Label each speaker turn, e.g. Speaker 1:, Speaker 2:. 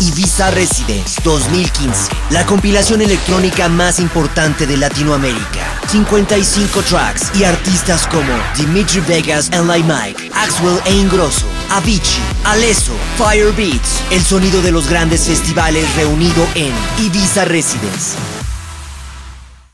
Speaker 1: Ibiza Residence 2015, la compilación electrónica más importante de Latinoamérica. 55 tracks y artistas como Dimitri Vegas and Like Mike, Axwell e Ingrosso, Avicii, Alesso, Fire Beats, el sonido de los grandes festivales reunido en Ibiza Residence.